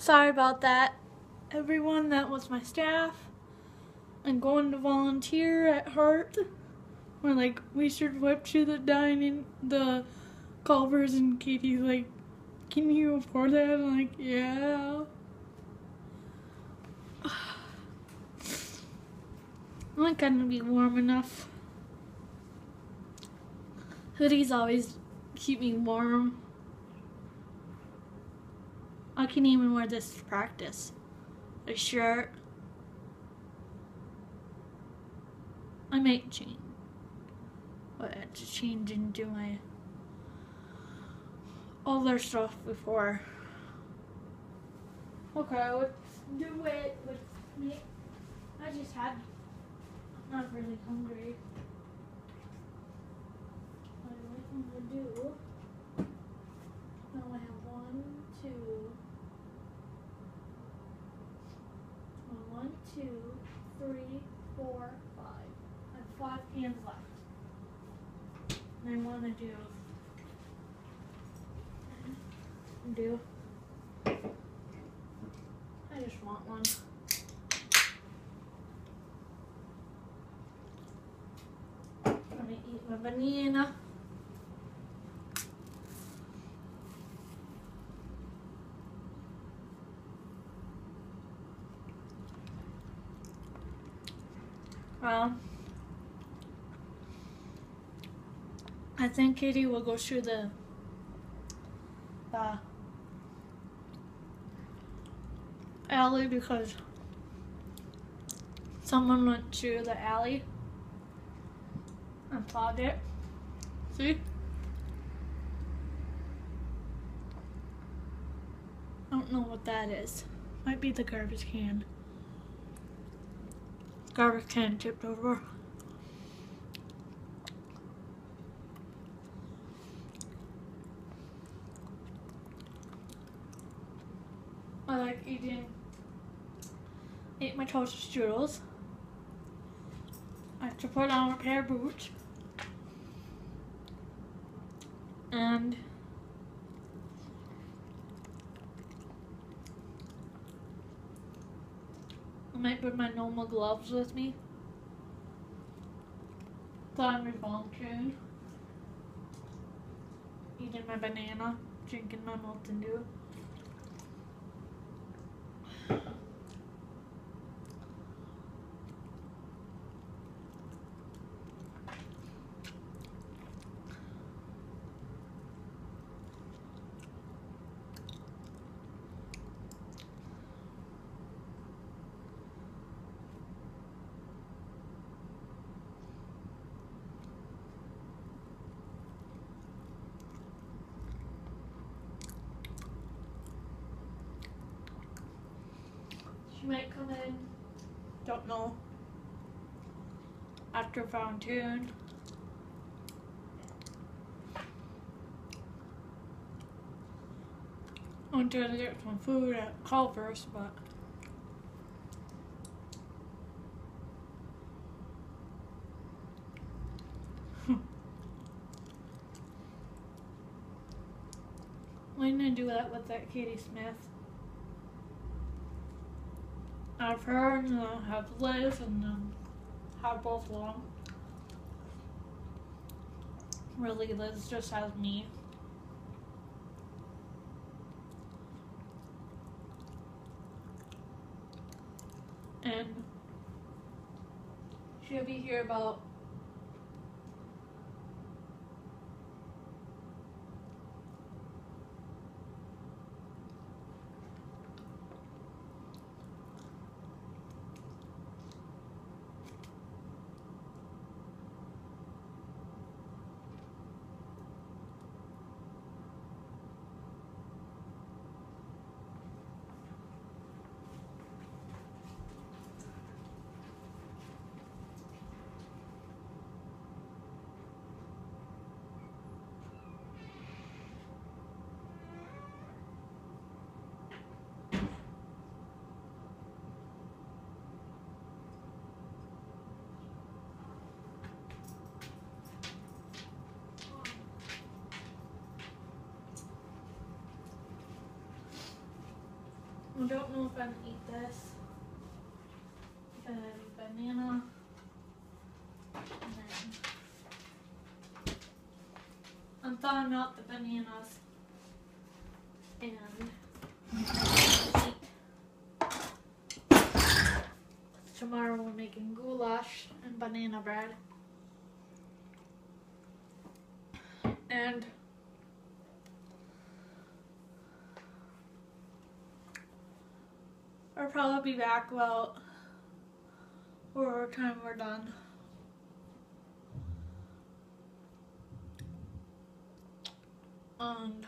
Sorry about that. Everyone that was my staff. I'm going to volunteer at Heart. We're like, we should whip to the dining, the Culver's, and Katie's like, can you afford that? I'm like, yeah. I'm not gonna be warm enough. Hoodies always keep me warm. I can even wear this to practice. A shirt. I might change. But to change into my other stuff before. Okay, let's do it with me. I just had I'm not really hungry. What am I gonna do? Now I have one, two, one, two, three, four, five. I five left. And I wanna do do. I just want one. Let me eat my banana. Well, I think Katie will go through the the alley because someone went through the alley and plowed it. See? I don't know what that is. Might be the garbage can. Garbage can tipped over. I like eating ate my Toaster Strudels. I have to put on a pair of boots. And I might bring my normal gloves with me. Thought I'm. Eating my banana, drinking my Mountain Dew. She might come in. Don't know. After Fountain. I'm trying to get some food at Culver's, but I'm gonna do that with that Katie Smith. Have her and then have Liz and then have both them. Really, Liz just has me. And she'll be here about I don't know if I'm gonna eat this. And banana. And then I'm thawing out the bananas. And. Tomorrow we're making goulash and banana bread. And probably be back about whatever time we're done. And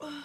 ah.